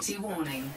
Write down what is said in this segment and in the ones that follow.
Penalty warning.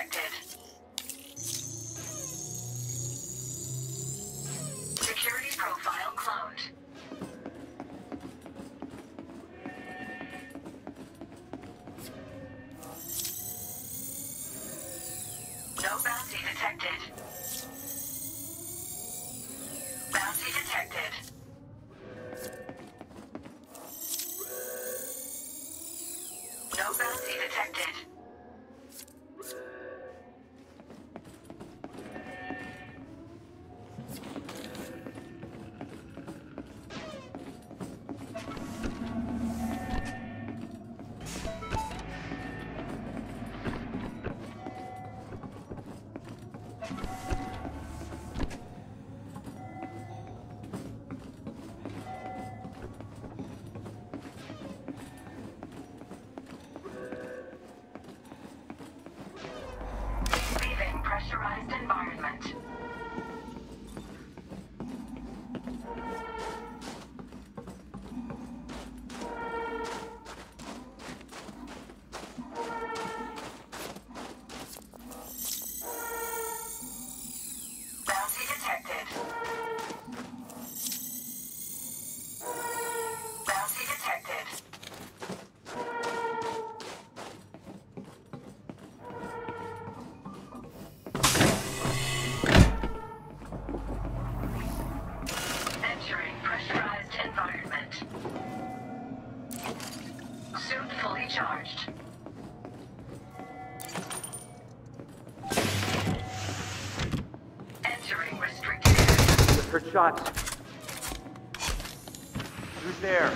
detected. Security profile cloned. No bounty detected. Bounty detected. No bounty detected. Environment. Shots. Who's there?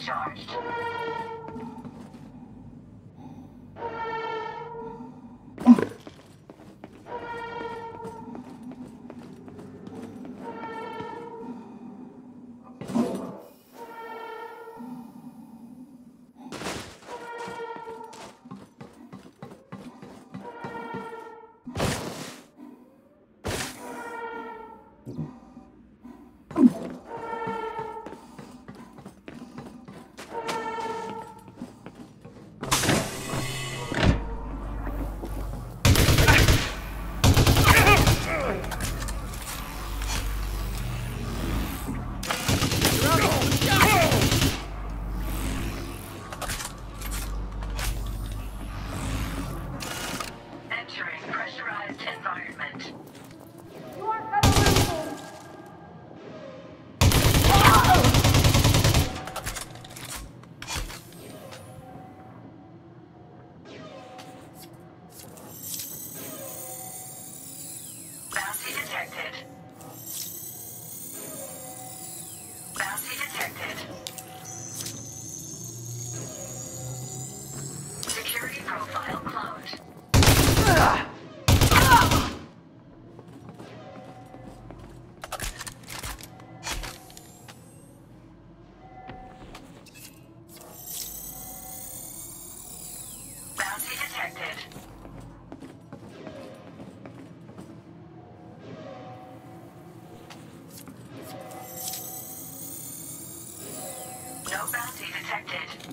Charged. Entering detected.